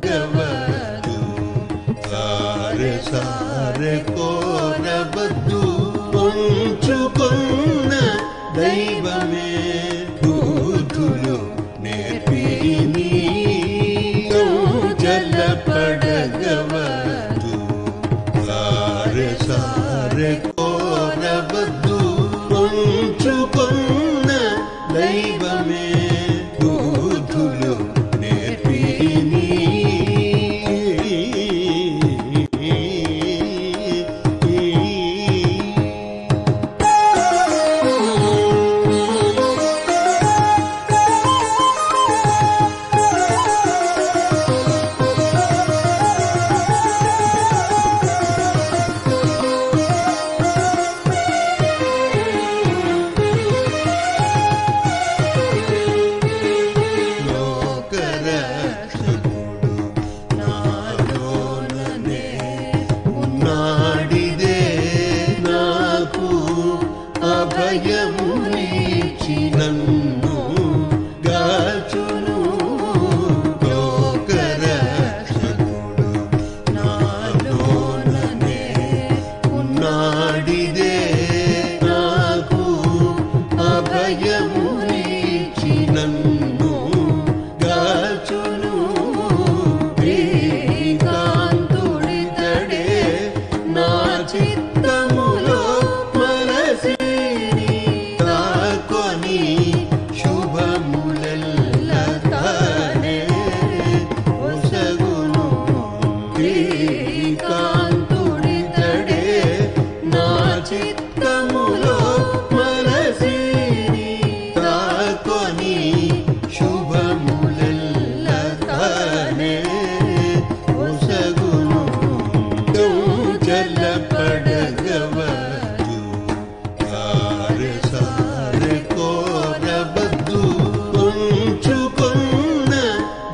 do.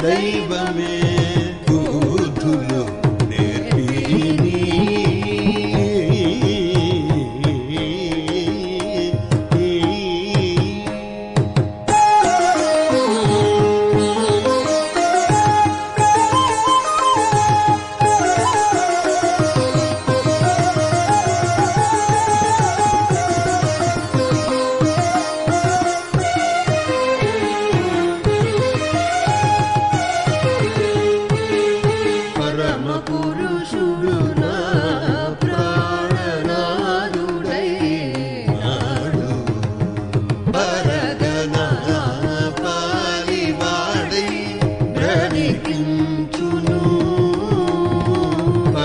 தெய்வமே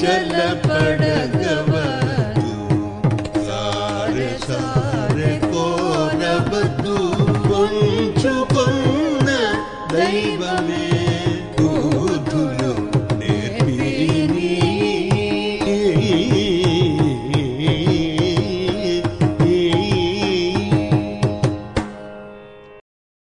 चल पड़